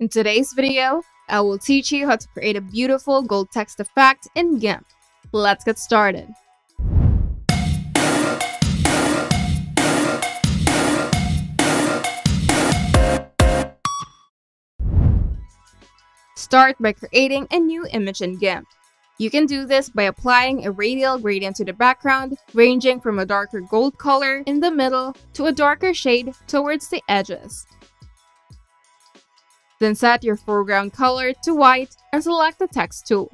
In today's video, I will teach you how to create a beautiful gold text effect in GIMP. Let's get started. Start by creating a new image in GIMP. You can do this by applying a radial gradient to the background, ranging from a darker gold color in the middle to a darker shade towards the edges. Then set your foreground color to white and select the text tool.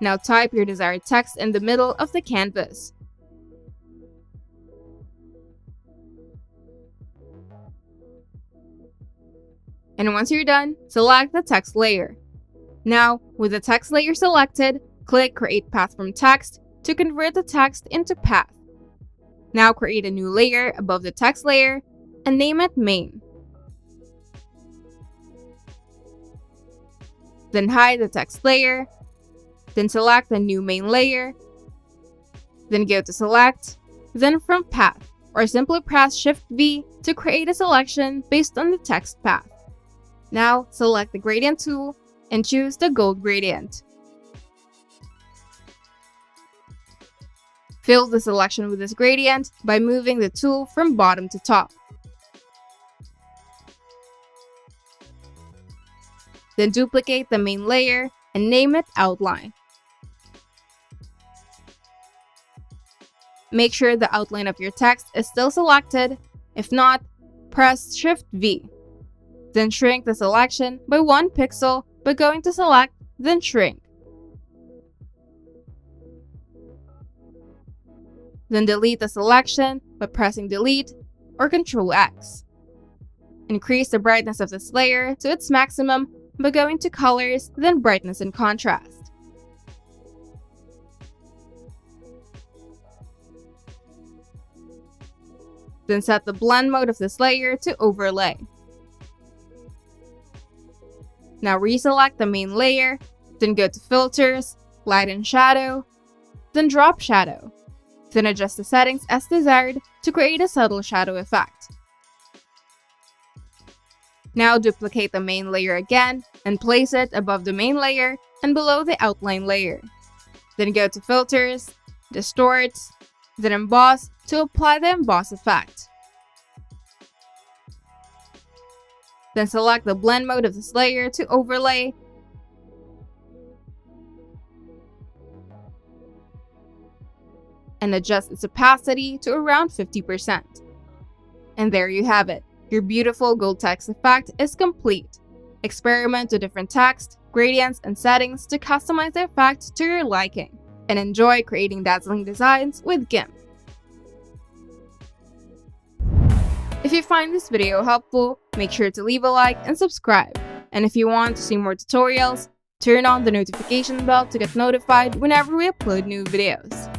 Now type your desired text in the middle of the canvas. And once you're done, select the text layer. Now, with the text layer selected, click Create Path from Text to convert the text into path. Now create a new layer above the text layer and name it Main. Then hide the text layer. Then select the new main layer. Then go to Select. Then from Path, or simply press Shift V to create a selection based on the text path. Now select the gradient tool and choose the gold gradient. Fill the selection with this gradient by moving the tool from bottom to top. Then duplicate the main layer and name it Outline. Make sure the outline of your text is still selected. If not, press Shift V. Then shrink the selection by 1 pixel by going to Select, then Shrink. Then delete the selection by pressing Delete or Ctrl X. Increase the brightness of this layer to its maximum by going to colors, then brightness and contrast. Then set the blend mode of this layer to overlay. Now reselect the main layer, then go to filters, light and shadow, then drop shadow. Then adjust the settings as desired to create a subtle shadow effect. Now duplicate the main layer again and place it above the main layer and below the outline layer. Then go to Filters, Distort, then Emboss to apply the emboss effect. Then select the blend mode of this layer to overlay and adjust its opacity to around 50%. And there you have it. Your beautiful gold text effect is complete. Experiment with different text, gradients, and settings to customize the effect to your liking, and enjoy creating dazzling designs with GIMP. If you find this video helpful, make sure to leave a like and subscribe. And if you want to see more tutorials, turn on the notification bell to get notified whenever we upload new videos.